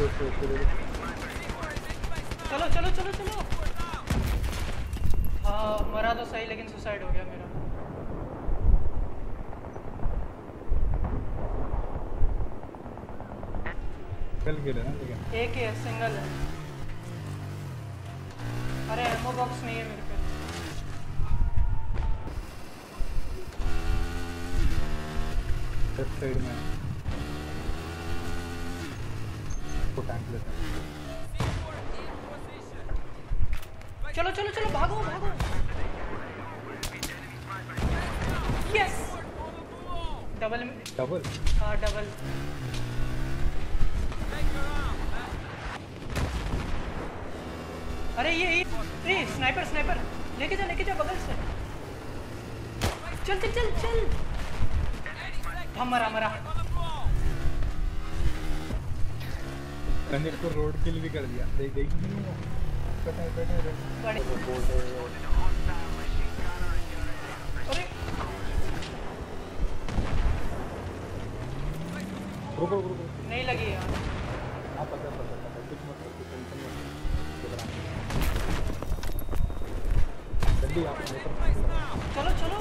चलो चलो चलो चलो। हाँ मरा तो सही लेकिन सुसाइड हो गया मेरा। कल गिरे ना लेकिन एक ही है सिंगल है। अरे एमओ बॉक्स नहीं है मेरे पे लेफ़्ट साइड में। वो टैंक लेता है। चलो चलो चलो भागो भागो। यस डबल डबल हाँ डबल अरे ये ये स्नाइपर स्नाइपर लेके जा लेके जा बगल से। चल चल चल चल। हम मरा मरा। मैंने इसको रोड किल भी कर दिया। देख देख नहीं वो है, बैठा है, बड़े अरे। रुको रुको नहीं लगी यार। हाँ पता पता पता कुछ मत करो टेंशन मत जल्दी आप चलो चलो।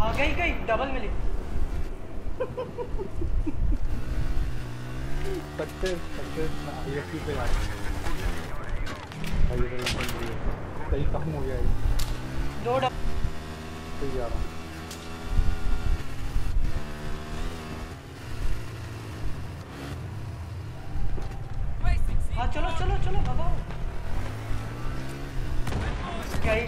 हाँ गई गई। डबल मिली। पच्चीस पच्चीस एसी पे आए सही कम हो गया दो सही जा रहा हूँ। हाँ चलो चलो चलो भगाओ क्या ही